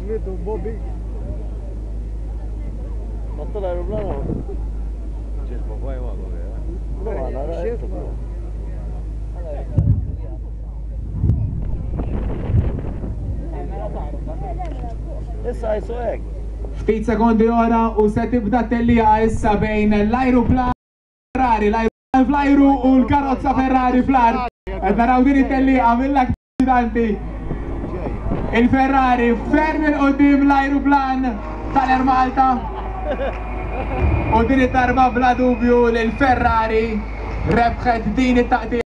Smith u Bobby. Fatta l-aeroplan għu. Ġil bobaj għu Issa jisu għek. Ftit sekondi ora u se tibda tellija issa e bejn l ajru Ferrari, l ajru flajru u l-karozza Ferrari flar. E Għedna raw din it-tellija mill-aktivitanti il-Ferrari ferm il-qoddim l-aeroplan tal-Air Malta. U din it-tarba bla dubju l-Ferrari rebħet din it-taqtija.